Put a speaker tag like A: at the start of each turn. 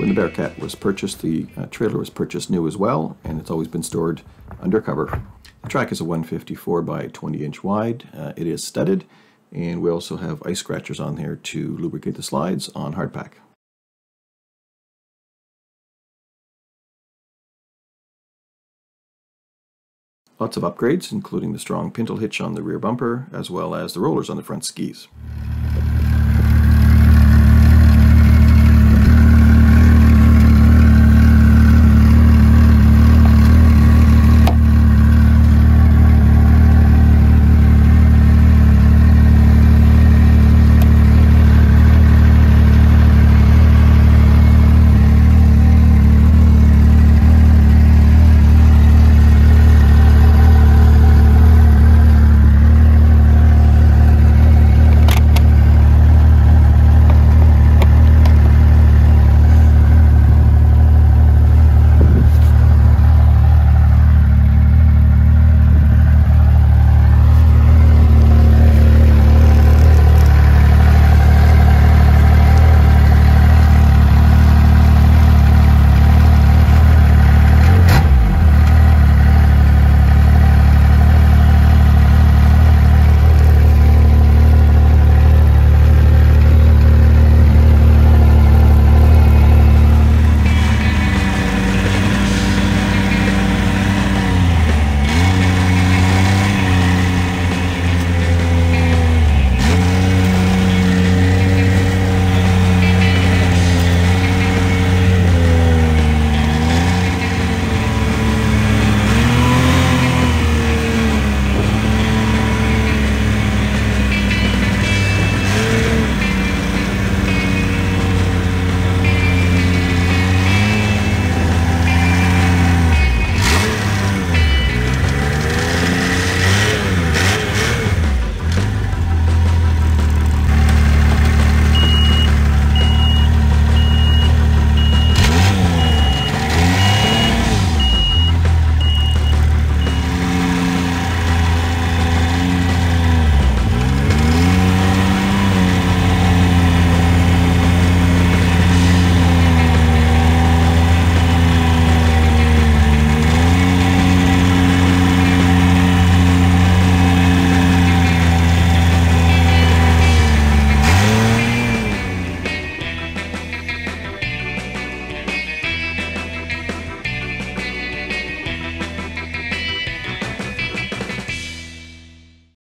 A: When the Bearcat was purchased, the uh, trailer was purchased new as well, and it's always been stored undercover. The track is a 154 by 20 inch wide. Uh, it is studded, and we also have ice scratchers on there to lubricate the slides on hardpack. Lots of upgrades, including the strong pintle hitch on the rear bumper, as well as the rollers on the front skis.